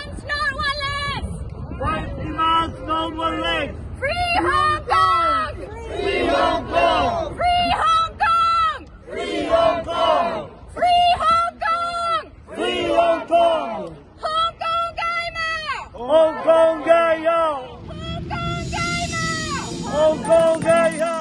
demands, not one less! Five demands, not one less! Free Hong Kong! Free Hong Kong! Free Hong Kong! Free Hong Kong! Free Hong Kong! Free Hong Kong! Hong Kong gay male! Hong Kong gay yo! Hong Kong gay male! Hong Kong gay yo!